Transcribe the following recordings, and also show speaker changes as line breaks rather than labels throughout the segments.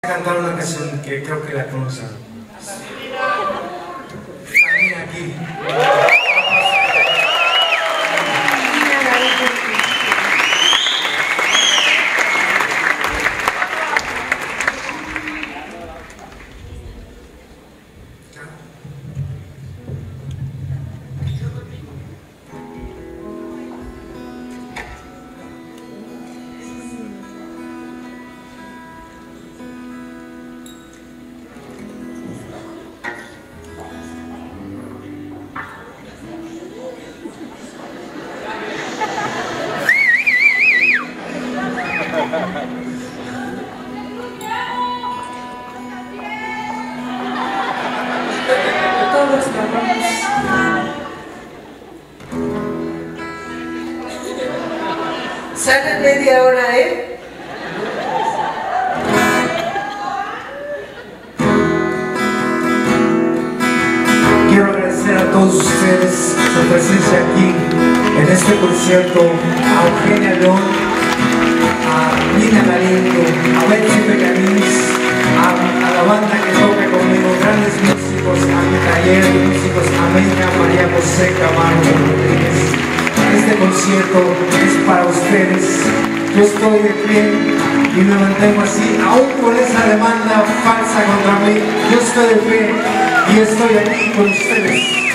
cantar una canción que creo que la conocen. Aquí.
Sale media hora, ¿eh?
Quiero agradecer a todos ustedes su presencia aquí en este concierto, a Eugenia León, a Nina Galindo, a Betsy Becanis, concierto es para ustedes. Yo estoy de pie y me mantengo así, aún con esa demanda falsa contra mí. Yo estoy de pie y estoy aquí con ustedes.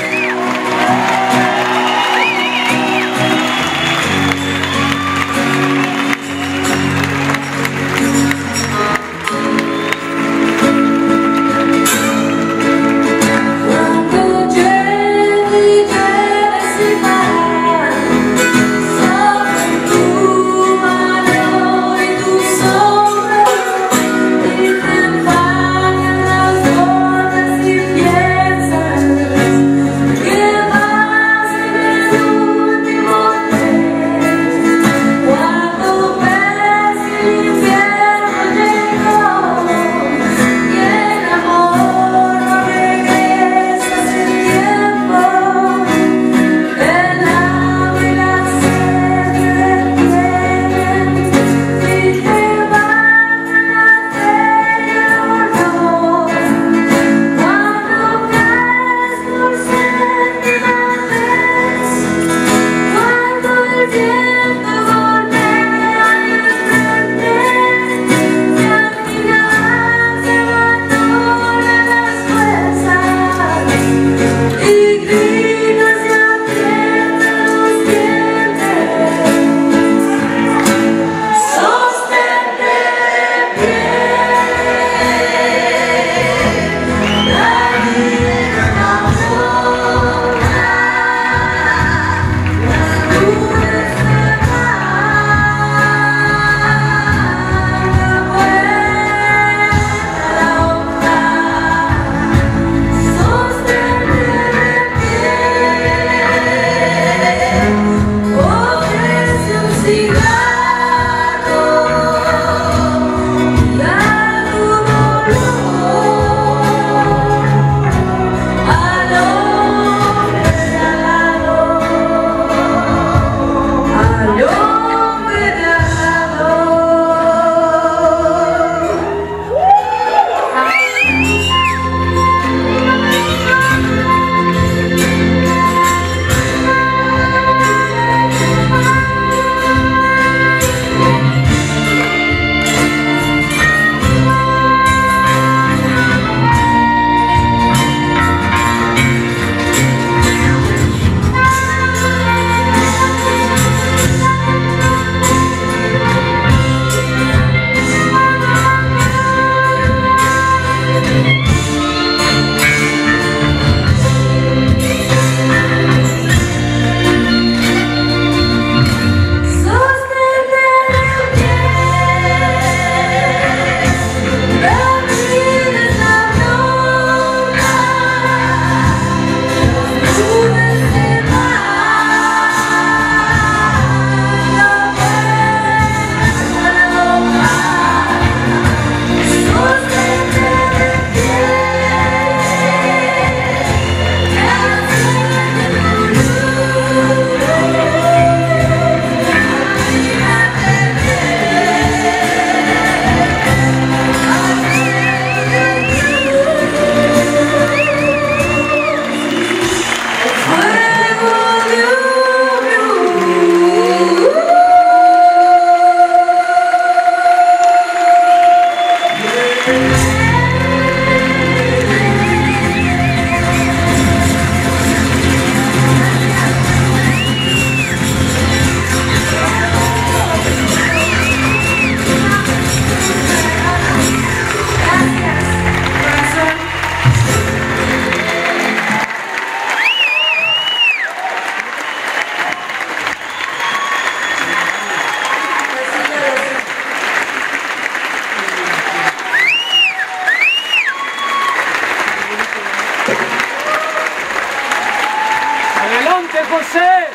É você!